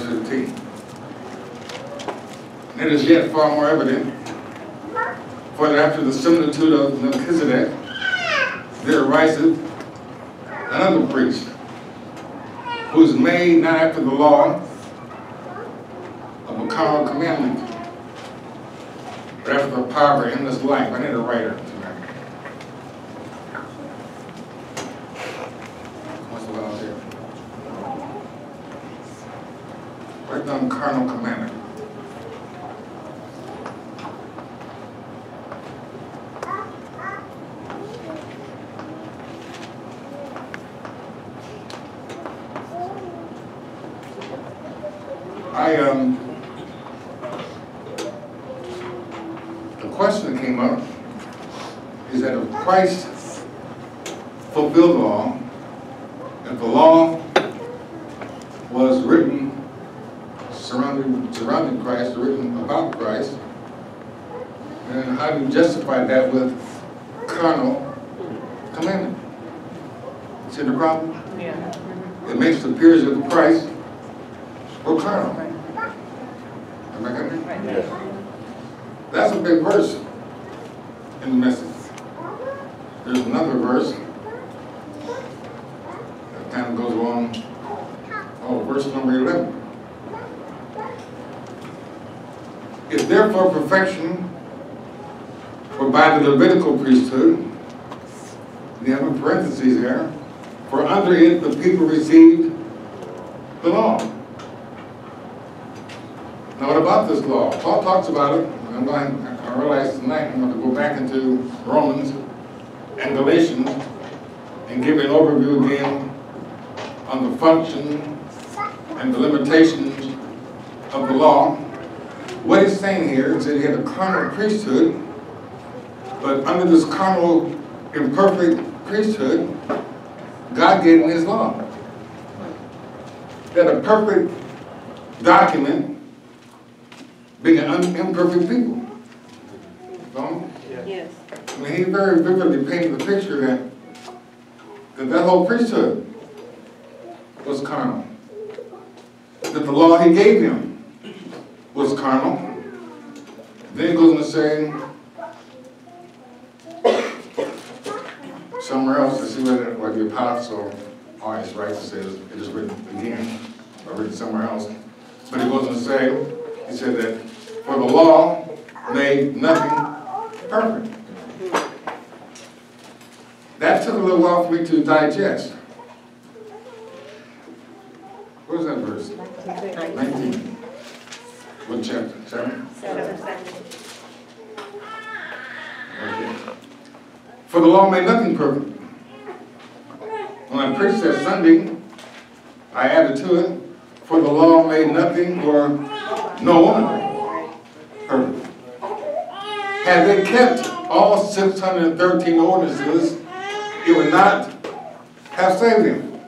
verse 15. And it is yet far more evident, for that after the similitude of Melchizedek, there ariseth another priest, who is made not after the law of a carnal commandment, but after the power of endless life. I need a writer tonight. What's the law there? I, um, the question that came up is that if Christ fulfilled the law, if the law was written surrounding, surrounding Christ, written about Christ, And how do you justify that with carnal commandment? See the problem? Yeah. It makes the peers of Christ were carnal. Am I coming? Right. That's a big verse in the message. There's another verse that kind of goes along, oh, verse number 11. If therefore perfection were by the Levitical priesthood, they have a parentheses there, for under it the people received the law. Now, what about this law? Paul talks about it, I'm going, I realize tonight I'm going to go back into Romans and Galatians and give an overview again on the function and the limitations of the law. What he's saying here is that he had a carnal priesthood, but under this carnal, imperfect priesthood, God gave him his law. That a perfect document being an imperfect people. So, Yes. I mean, he very vividly painted the picture that, that that whole priesthood was carnal. That the law he gave him carnal. Then he goes on to say, somewhere else, to see what, what the apostle always writes, says, it is written again, or written somewhere else. But he goes on to say, he said that for the law made nothing perfect. That took a little while for me to digest. Where's that verse? Nineteen. What chapter? Seven? Okay. For the law made nothing perfect. When I preached that Sunday, I added to it, for the law made nothing or no one perfect. Had they kept all 613 ordinances, it would not have saved him.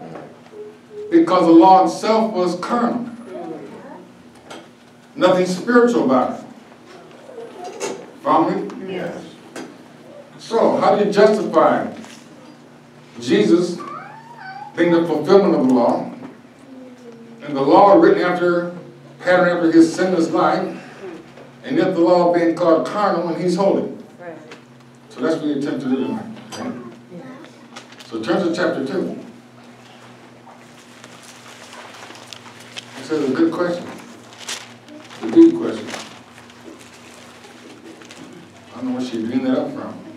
Because the law itself was carnal. Nothing spiritual about it. Follow me? Yes. So, how do you justify Jesus being the fulfillment of the law, and the law written after, patterned after his sinless life, and yet the law being called carnal and he's holy? Right. So that's what we attempt to do tonight. okay? So turn to chapter 2. This is a good question. A deep question. I don't know where she dreamed that up from.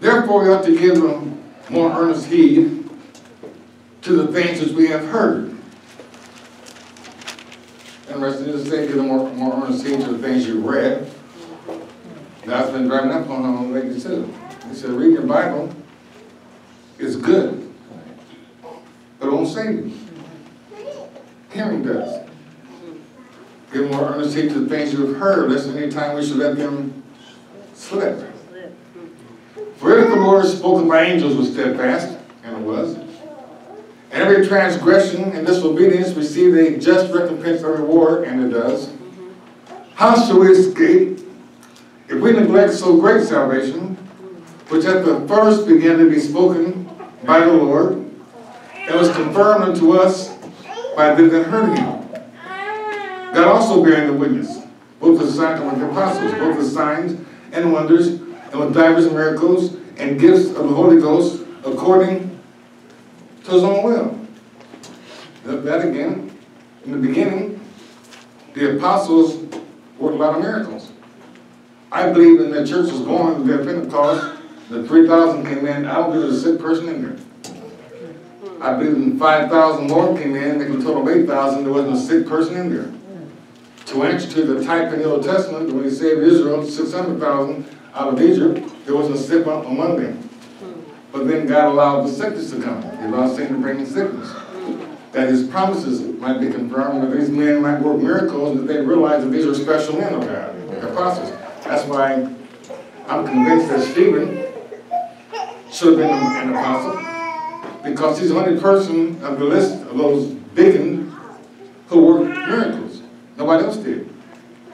Therefore, we ought to give them more earnest heed to the things which we have heard. And rest of the say, give them more, more earnest heed to the things you read. That's been driving up on them lately too. He said, reading your Bible is good, you. Hearing does. Give more earnest heed to the things you have heard, lest any time we should let them slip. For if the word spoken by angels was steadfast, and it was, and every transgression and disobedience received a just recompense or reward, and it does, How shall we escape if we neglect so great salvation, which at the first began to be spoken by the Lord, and was confirmed unto us by them that heard him? God also bearing the witness, both the signs and the apostles, both the signs and wonders, and with divers miracles and gifts of the Holy Ghost, according to his own will. That again, in the beginning, the apostles worked a lot of miracles. I believe when the church was born, the Pentecost, the 3,000 came in, I don't believe a sick person in there. I believe when 5,000 more came in, making a total of 8,000, there wasn't a sick person in there. To answer to the type in the Old Testament, when he saved Israel, 600,000 out of Egypt, there wasn't a sick among them. But then God allowed the sickness to come. He allowed Satan to bring in sickness. That his promises might be confirmed, that these men might work miracles, and that they realize that these are special men of God, the apostles. That's why I'm convinced that Stephen should have been an apostle, because he's the only person of the list of those deacons who worked miracles. Nobody else did.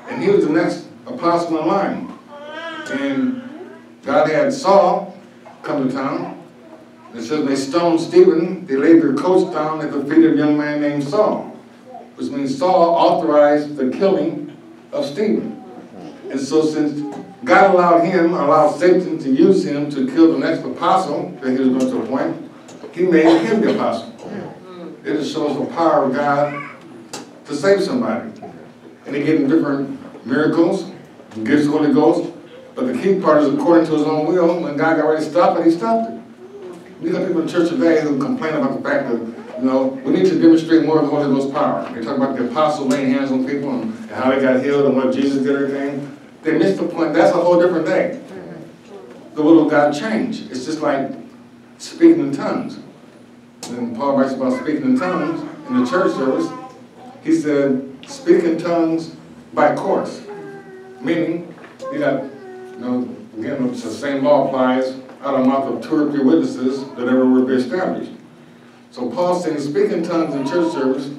And he was the next apostle in line. And God had Saul come to town. It says they stoned Stephen, they laid their coats down at the feet of a young man named Saul, which means Saul authorized the killing of Stephen. And so since God allowed him, allowed Satan to use him to kill the next apostle that he was going to appoint, he made him the apostle. It just shows the power of God to save somebody. And he gave him different miracles, gifts of the Holy Ghost, but the key part is according to his own will. When God got ready to stop it, he stopped it. We got people in church today who complain about the fact that, you know, we need to demonstrate more of the Holy Ghost power. They talk about the apostle laying hands on people and, how they got healed and what Jesus did and everything. They missed the point. That's a whole different thing. The will of God changed. It's just like speaking in tongues. And Paul writes about speaking in tongues in the church service, he said, speak in tongues by course. Meaning, you got, you know, again, it's the same law applies out of the mouth of two or three witnesses that every word be established. So Paul's saying, speak in tongues in church service,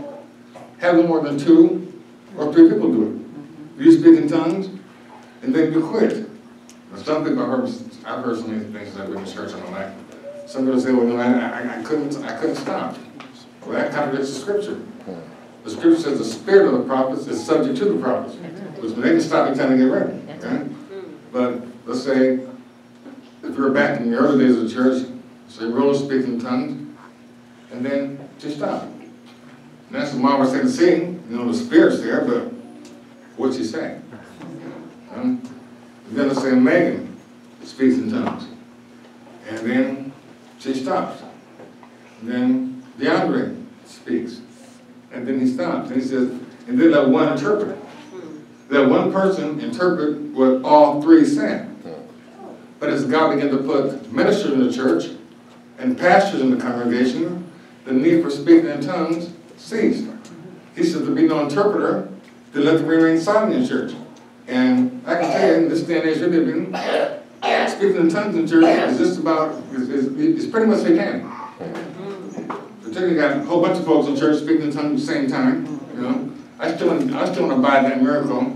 having more than two or three people do it. Mm-hmm. You speak in tongues, and then you quit. Now, some people, I've heard, I've heard so many things I've been in church in my life. Some people say, well, you know, I, I, I couldn't, I couldn't stop. Well, that contradicts the scripture. The scripture says the spirit of the prophets is subject to the prophets, which they can stop anytime they get ready. Okay? But let's say if you're back in the early days of the church, say roll speak in tongues, and then just stop. And that's what Mama said to sing, you know, the spirit's there, but what's he saying? Um, then let's say Megan speaks in tongues. And then she stops. Then DeAndre speaks. And then he stops. And he says, and then let one interpret. Hmm. Let one person interpret what all three said. Oh. But as God began to put ministers in the church and pastors in the congregation, the need for speaking in tongues ceased. He said to be no interpreter, to let them remain silent in the church. And I can tell you, in this day and age we're living, speaking in tongues in church is just about, is, is, it's pretty much satanic. Particularly got a whole bunch of folks in church speaking in tongues at the same time, you know. I still, I still want to buy that miracle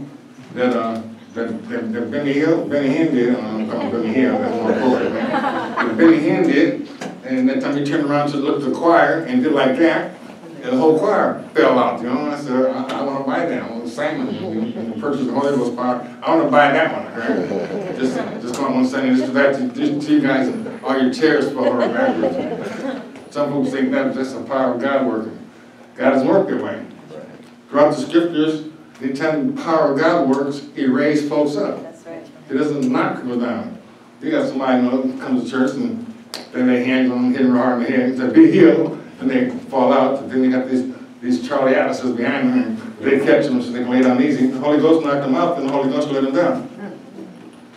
that, uh, that, that, that Benny Hill, Benny Hinn did, uh, I'm calling Benny Hill, that's more appropriate. That Benny Hinn did, and that time he turned around to look at the choir and did like that, and the whole choir fell out, you know. And I said, I, I want to buy that. I want to Simon, you, you purchase the Holy Ghost power. I want to buy that one. Right? Just, just come on Sunday, just that to, to you guys, and all your chairs fall over backwards. Some folks think that that's the power of God working. God doesn't work that way. Throughout the scriptures, anytime the power of God works, He raises folks up. That's right. He doesn't knock people down. You got somebody you know comes to church and then they hands on them, hit them hard in the head, and say, be healed, and they fall out. And then you got these these Charlie Atlases behind them, and they catch them so they can lay down easy. The Holy Ghost knocked them out, and the Holy Ghost let them down.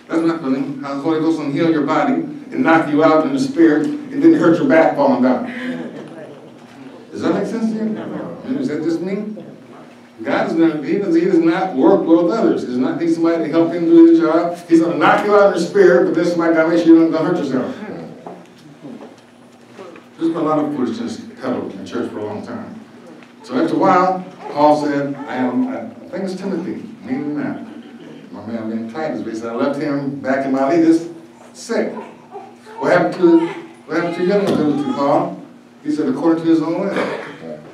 That's not really how the Holy Ghost will heal your body and knock you out in the spirit, and then hurt your back falling down. Does that make sense to you? Is that just me? God is not, he does, he does not work with others. He's not need somebody to help him do his job. He's going to knock you out in the spirit, but then somebody got to make sure you don't hurt yourself. There's been a lot of foolishness peddled in the church for a long time. So after a while, Paul said, I am, I think it's Timothy, meaning that. My man named Titus, he said, I left him back in Miletus sick. What happened to, what happened to young Timothy, Paul? He said, according to his own will.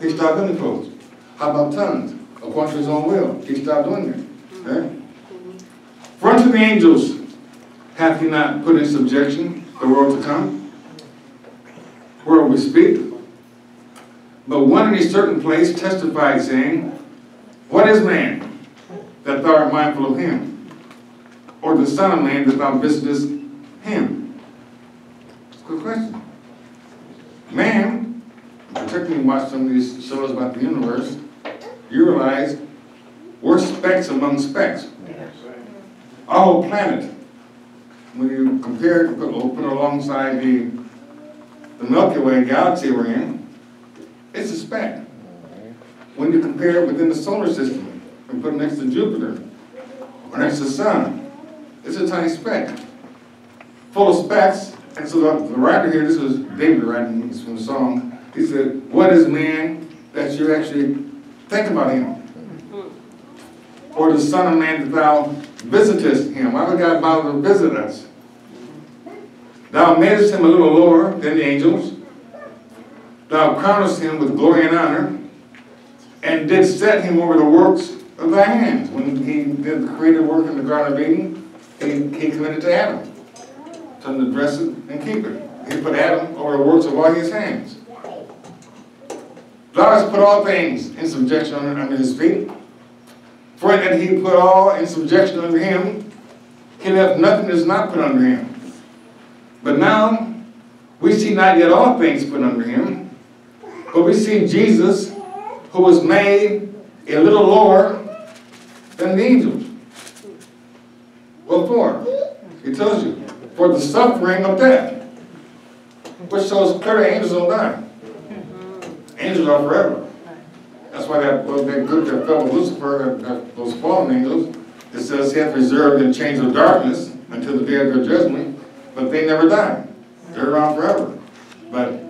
He stopped doing the clothes. How about tongues? According to his own will. He stopped doing it. Okay? For unto the angels hath he not put in subjection the world to come, where we speak. But one in a certain place testified, saying, What is man that thou art mindful of him? Or the Son of Man that thou visitest him? Good question. Man, particularly when you watch some of these shows about the universe, you realize we're specks among specks. Our whole planet, when you compare it, put, put it alongside the, the Milky Way galaxy we're in, it's a speck. When you compare it within the solar system and put it next to Jupiter or next to the sun, it's a tiny speck. Full of specks. And so the, the writer here, this was David writing this from the song, he said, What is man that you actually think about him? Or the Son of Man that thou visitest him. Why would God bother to visit us? Thou madest him a little lower than the angels. Thou crownest him with glory and honor, and didst set him over the works of thy hands. When he did the creative work in the Garden of Eden, he, he committed to Adam, to dress it and keep it. He put Adam over the works of all his hands. Thou hast put all things in subjection under, under his feet. For that he put all in subjection under him, he left nothing that is not put under him. But now we see not yet all things put under him, but we see Jesus, who was made a little lower than the angels. What for? He tells you, for the suffering of death. Which shows clearly angels don't die. Angels are forever. That's why that, that group that fell with Lucifer, that, those fallen angels, it says he hath reserved in chains of darkness until the day of their judgment, but they never die. They're around forever. But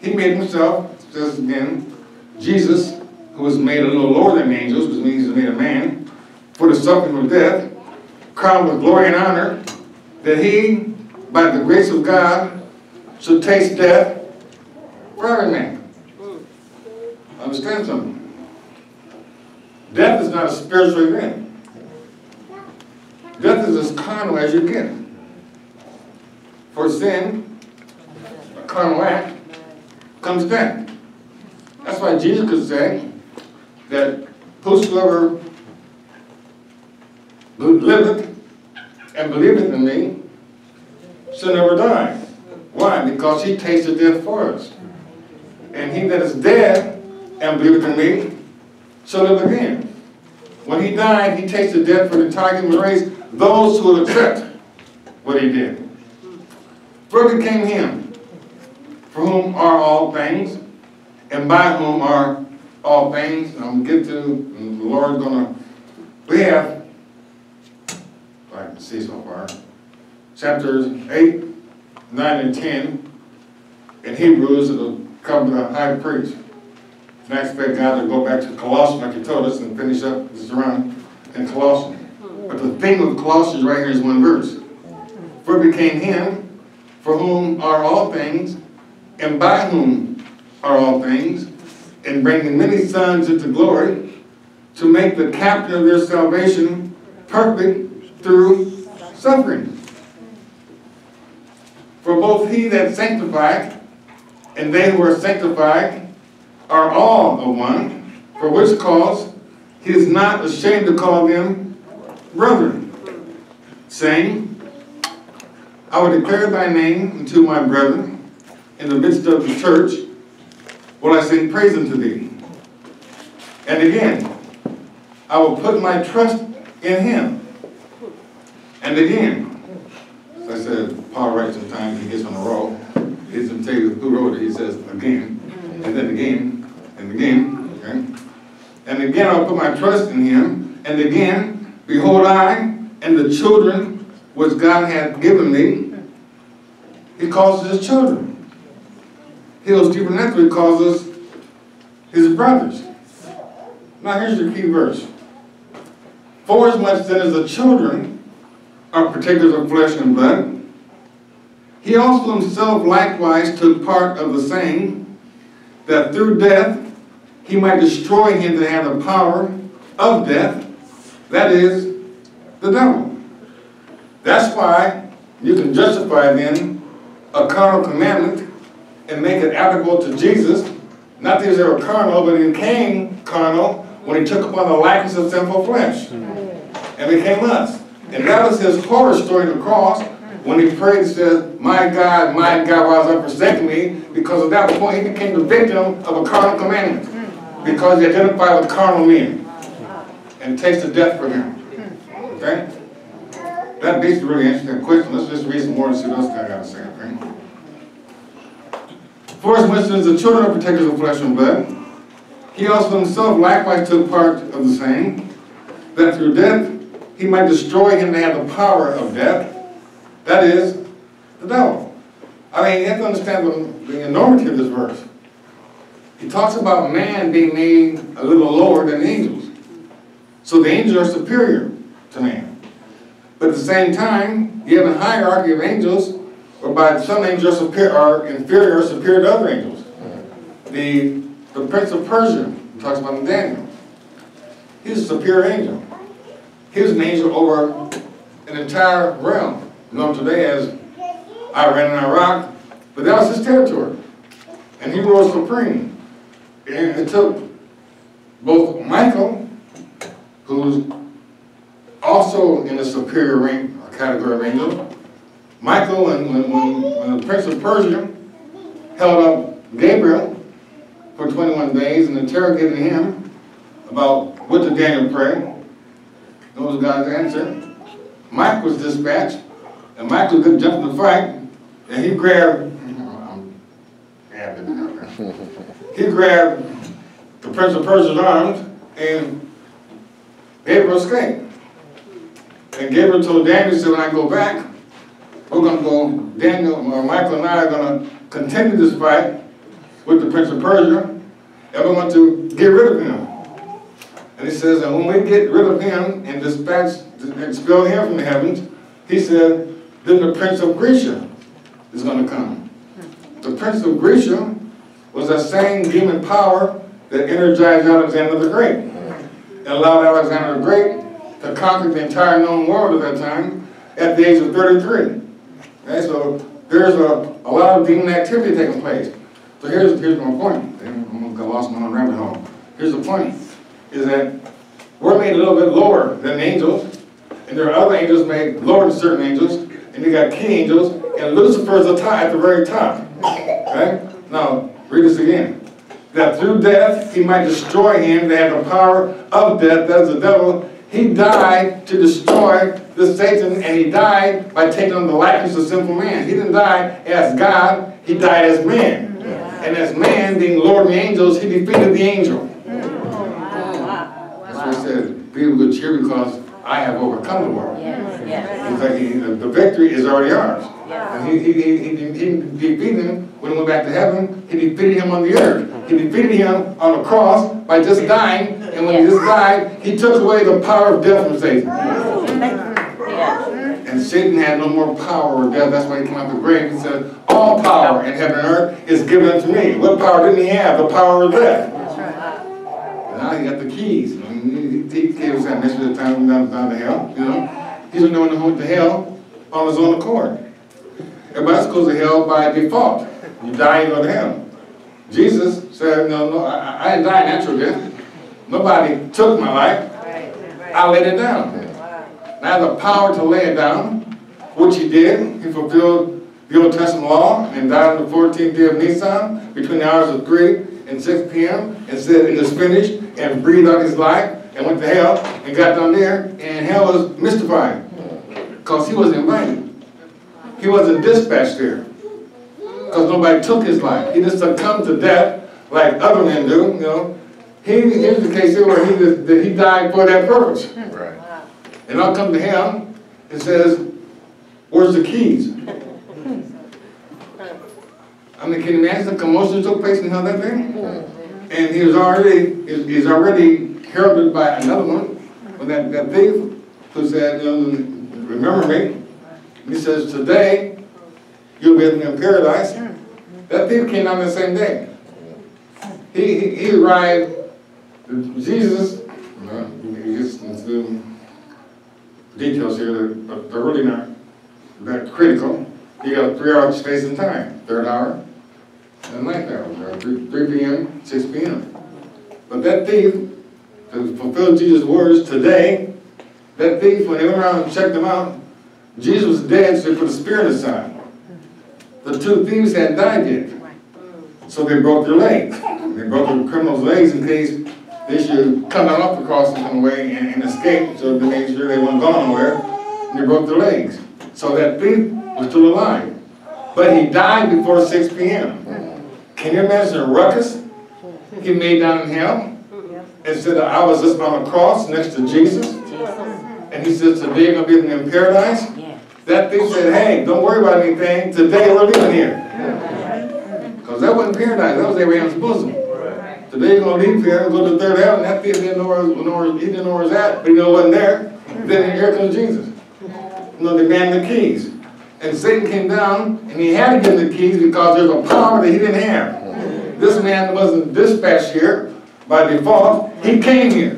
he made himself, says again, Jesus, who was made a little lower than angels, which means he was made a man, for the suffering of death, crowned with glory and honor, that he, by the grace of God, should taste death for every man. Understand something? Death is not a spiritual event. Death is as carnal as you get. For sin, carnal act, comes death. That's why Jesus could say that whosoever liveth and believeth in me shall never die. Why? Because he tasted death for us. And he that is dead and believeth in me shall live again. When he died, he tasted death for the entire human race, those who will accept what he did. For it became him, for whom are all things, and by whom are all things. And I'm going to get to, and the Lord's going to, we have, if I can see so far, chapters 8, 9, and 10 in Hebrews, it'll come to the high priest. And I expect God to go back to Colossians like he told us and finish up this run in Colossians. But the theme of Colossians right here is one verse. For it became him for whom are all things, and by whom are all things, and bringing many sons into glory, to make the captain of their salvation perfect through suffering. For both he that sanctified and they who are sanctified are all of one, for which cause he is not ashamed to call them brethren, saying, I will declare thy name unto my brethren, in the midst of the church will I sing praise unto thee. And again, I will put my trust in him. And again, as I said, Paul writes sometimes he gets on a roll. He doesn't tell you who wrote it, he says again, and then again, and again, okay? And again, I'll put my trust in him. And again, behold, I and the children which God hath given me, he calls his children. He'll supernaturally calls us his brothers. Now here's the key verse. For as much then as the children are partakers of flesh and blood, he also himself likewise took part of the same, that through death he might destroy him that had the power of death, that is, the devil. That's why you can justify then a carnal commandment and make it applicable to Jesus. Not that they were carnal, but he became carnal when he took upon the likeness of sinful flesh and became us. And that was his horror story to the cross when he prayed and said, My God, my God, why has forsaken me? Because at that point he became the victim of a carnal commandment. Because he identified with carnal men and tasted death for him. Okay? That beats a really interesting question. Let's just read some more and see what else I got to say, okay? For as much as the children are partakers of flesh and blood, he also himself likewise took part of the same, that through death he might destroy him that had the power of death, that is, the devil. I mean, you have to understand the enormity of this verse. He talks about man being made a little lower than angels. So the angels are superior to man. But at the same time, you have a hierarchy of angels whereby some angels are, inferior or superior to other angels. Mm-hmm. The, the prince of Persia, talks about Daniel, he's a superior angel. He was an angel over an entire realm, known today as Iran and Iraq, but that was his territory. And he rose supreme. And it took both Michael, who's also in the superior rank, category of angels, Michael, when, when, when the prince of Persia held up Gabriel for 21 days and interrogated him about what did Daniel pray, what was God's answer? Mike was dispatched, and Michael could jump in the fight, and he grabbed, he grabbed the Prince of Persia's arms, and Gabriel escaped. And Gabriel told Daniel, said, when I go back, we're going to go, Daniel, or Michael and I are going to continue this fight with the Prince of Persia, and we want to get rid of him. And he says, and when we get rid of him and dispatch, expel him from the heavens, he said, then the Prince of Grecia is going to come. The Prince of Grecia was that same demon power that energized Alexander the Great and allowed Alexander the Great to conquer the entire known world at that time at the age of 33. Okay, so there's a, a lot of demon activity taking place. So here's, here's my point. I'm going to lost my rabbit hole. Here's the point, is that we're made a little bit lower than angels, and there are other angels made lower than certain angels, and you got king angels, and Lucifer's the top, at the very top. Okay? Now, read this again. That through death he might destroy him that had the power of death, that's the devil, he died to destroy the Satan, and he died by taking on the likeness of sinful man. He didn't die as God, he died as man. And as man, being Lord of the angels, he defeated the angel. That's what he said, be of good cheer because I have overcome the world. He's like, he, the victory is already ours. And he, he, he, he, he defeated him when he went back to heaven. He defeated him on the earth. He defeated him on the cross by just dying. And when he died, he took away the power of death from Satan. And Satan had no more power or death. That's why he came out of the grave. He said, all power in heaven and earth is given unto me. What power didn't he have? The power of death. Now he got the keys. I mean, he, he gave us that mission of time down, down to hell. You know, he's the one who went to hell on his own accord. Everybody else goes to hell by default. You die, you go to hell. Jesus said, no, no, I, I didn't die natural death. Nobody took my life. I laid it down. I have the power to lay it down, which he did. He fulfilled the Old Testament law and died on the 14th day of Nisan between the hours of 3 and 6 p.m. and said it is finished and breathed out his life and went to hell and got down there and hell was mystified because he wasn't invited. He wasn't dispatched there because nobody took his life. He just succumbed to death like other men do, you know. He, here's the case here where he, that he died for that purpose. Right. And I'll come to him and says, where's the keys? I mean, can you imagine the commotion took place in hell that day? And he was already, he's already heralded by another one, when that, that thief who said, remember me, he says, today you'll be in paradise. That thief came on the same day. He, he, he arrived, Jesus, uh, he into details here, but they're really not that critical. You got three hours space and time, third hour and ninth hour, or 3, 3 p.m., 6 p.m. But that thief, to fulfill Jesus' words today, that thief, when they went around and checked him out, Jesus was dead, so they put a spear in his side. The two thieves hadn't died yet. So they broke their legs. They broke the criminal's legs in case they should come out off the cross in some way and, and escape, so they made sure they weren't going nowhere. And they broke their legs. So that thief was still alive. But he died before 6 p.m. Can you imagine a ruckus he made down in hell? And said I was just on a cross next to Jesus. And he said, today you're going to be in paradise. That thief said, hey, don't worry about anything. Today we're leaving here. Because that wasn't paradise. That was Abraham's bosom. Today going to leave here and go to the third heaven. That thief didn't know where, where, he didn't know where it was at, but he wasn't there. Then here comes Jesus. You know, the man the keys. And Satan came down, and he had to give the keys because there's a power that he didn't have. This man wasn't dispatched here by default. He came here.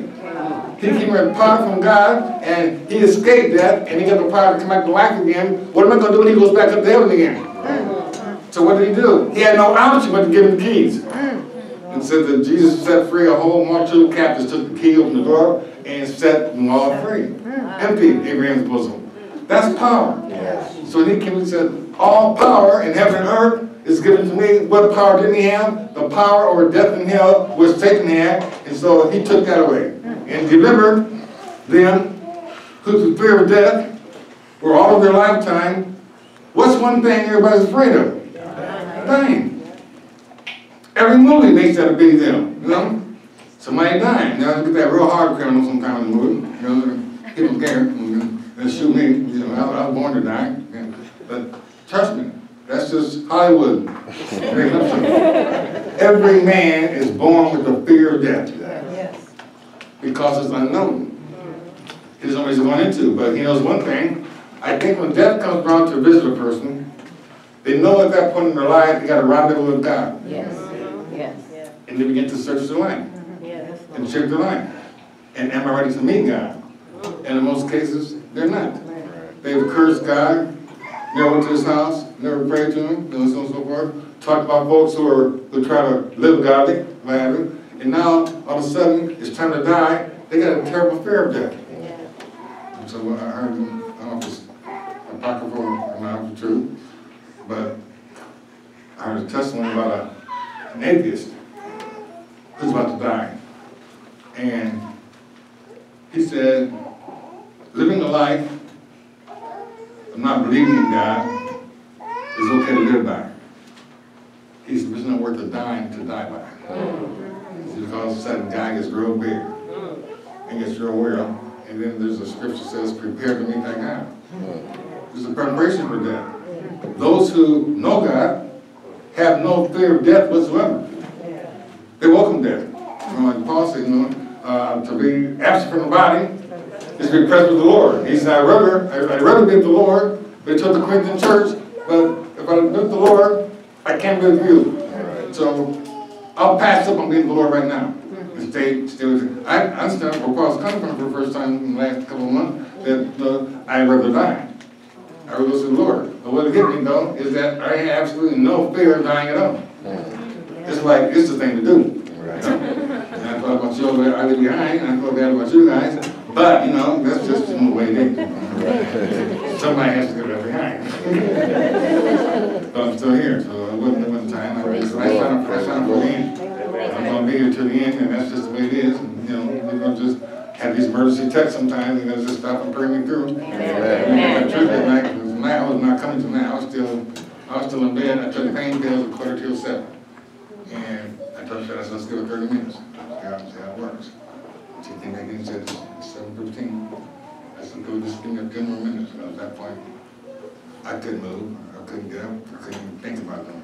He came here power from God, and he escaped that, and he got the power to come back to life again. What am I going to do when he goes back up to heaven again? So what did he do? He had no option but to give him the keys. And said that Jesus set free a whole multitude of captives, took the key, opened the door, and set them all free. Emptied Abraham's bosom. That's power. Yes. So he came and said, all power in heaven and earth is given to me. What power didn't he have? The power over death and hell was Satan had. And so he took that away. And delivered them who the fear of death for all of their lifetime. What's one thing everybody's afraid of? Dying. Every movie makes that a big deal, you know? Somebody dying. Now, you get that real hard criminal sometime in the movie. You know, people care. They shoot me. You know, I, I was born to die. Yeah. But trust me, that's just Hollywood. Every man is born with the fear of death. Yes. Because it's unknown. He doesn't know what he's going into, but he knows one thing. I think when death comes around to visit a person, they know at that point in their life they got a rendezvous with God. Yes. And they begin to search the life Yes. and check the life. And am I ready to meet God? And in most cases, they're not. They've cursed God, never went to his house, never prayed to him, and so on and so forth. Talked about folks who are who try to live godly, what. And now, all of a sudden, it's time to die. They got a terrible fear of death. And so I heard, I don't know if it's apocryphal or not, true, but I heard a testimony about a, an atheist who's about to die. And he said, living a life of not believing in God is okay to live by. He said, it's not worth a dime to die by. Because all of a sudden, guy gets real big and gets real well. And then there's a scripture that says, prepare to meet that God. There's a preparation for death. Those who know God have no fear of death whatsoever. They welcome. You know, like Paul said, you know, uh, to be absent from the body is to be present with the Lord. He said, I'd rather, I'd rather be with the Lord, but he told the Corinthian church, but if I'm with the Lord, I can't be with you. So I'll pass up on being with the Lord right now. And stay, stay with you. I, understand where Paul's coming from for the first time in the last couple of months, that uh, I'd rather die. I rather go to the Lord. But what hit me though is that I have absolutely no fear of dying at all. It's like, it's the thing to do. You know? And I thought about you over there, I leave behind, and I thought bad about you guys. But, you know, that's just the way it is. Somebody has to go left behind. but I'm still here, so it wasn't, it wasn't time. I just, I signed up, I signed up for the end. I'm gonna be here till the end, and that's just the way it is. And, you know, we're gonna just have these emergency texts sometimes, and they'll just stop and bring me through. And the truth is, like, tonight, I was not coming tonight, I was still, I was still in bed, I took pain pills at quarter till seven. And I told Shaz, let's give it 30 minutes. See how, see how it works. She came back and said, 7.15. I said, go just give me 10 more minutes. And at that point, I couldn't move. I couldn't get up. I couldn't even think about them.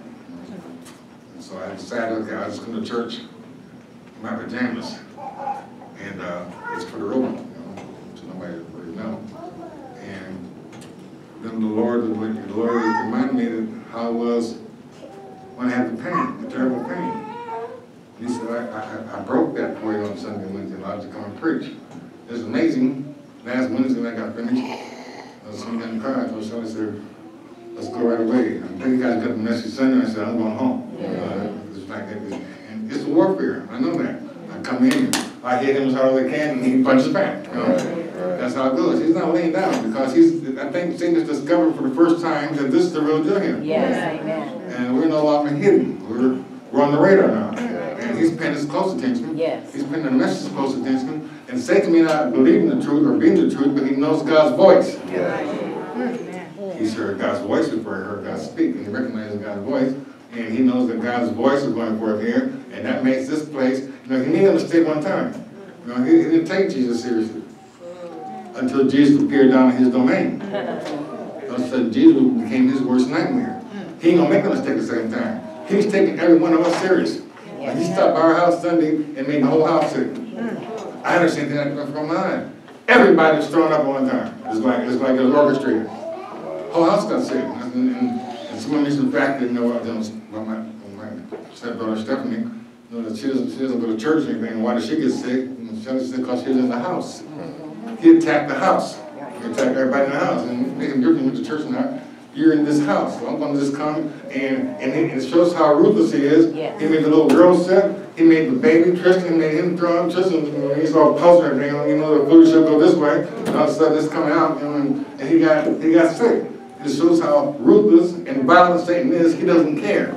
And so I decided, okay, I was going to church in my pajamas. And uh, it's for the road, you know, so nobody really know. And then the Lord, the Lord reminded me that how I was I, I, I broke that for you on Sunday, Wednesday, and I was to come and preach. It was amazing. Last Wednesday when I got finished, I was sitting in the car, I told Shelley, said, let's go right away. I think you guys got the message Sunday, I said, I'm going home. Uh, It's like, and it's warfare, I know that. I come in, I hit him as hard as I can, and he punches back, you know? That's how it goes. He's not laying down, because he's, I think Satan has discovered for the first time that this is the real deal here. Yes, amen. And we're no longer hidden. We're, we're on the radar now. And he's paying us close attention. Yes. He's paying the message close attention. And Satan may not believe in the truth or being the truth, but he knows God's voice. Yes. He's heard God's voice before he heard God speak, and he recognizes God's voice. And he knows that God's voice is going forth here, and that makes this place, you know, he made a mistake one time. You know, he, he didn't take Jesus seriously until Jesus appeared down in his domain. All of a sudden, Jesus became his worst nightmare. He ain't gonna make a mistake the second time. He's taking every one of us serious. He stopped by our house Sunday and made the whole house sick. Mm. I understand that from mine. Everybody was thrown up one time. It's like, it's like an orchestrated. Whole house got sick. And, and, and someone mentioned the fact that, you know, what, well, my, my stepdaughter Stephanie, you know, she doesn't, she doesn't go to church or anything. Why did she get sick? And she said because she was in the house. Mm-hmm. He attacked the house. He attacked everybody in the house. And making difference with the church or not. You're in this house. So I'm gonna just come and, and it it shows how ruthless he is. Yes. He made the little girl sick. He made the baby, Tristan, made him throw up. Tristan, you know, he's all puzzled and everything. You know, the food should go this way. And all of a sudden it's coming out, you know, and, and he got, he got sick. It shows how ruthless and violent Satan is. He doesn't care.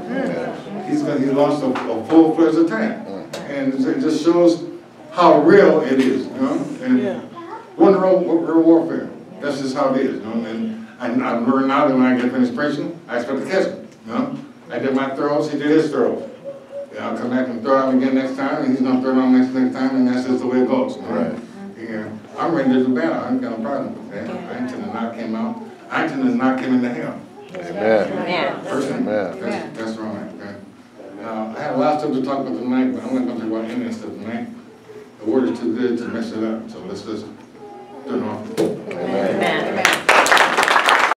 He's gonna, he launched a, a full-fledged attack. And it just shows how real it is, you know? And we're real, real warfare. That's just how it is, you know? And I, I learned now that when I get finished preaching, I expect to catch him, you know? I did my throws, he did his throws. Yeah, I'll come back and throw him again next time, and he's gonna throw it on next, next time, and that's just the way it goes, you know? Right. Yeah, I'm ready to do battle, I ain't got no problem with that. I intend to knock him out, I intend to knock him into hell. Amen. Amen. Personally, Amen. that's, that's wrong, okay? Now, uh, I had a lot of stuff to talk about tonight, but I'm not gonna talk about any of that stuff tonight. The word is too good to mess it up, so let's just turn it off. Amen. Amen.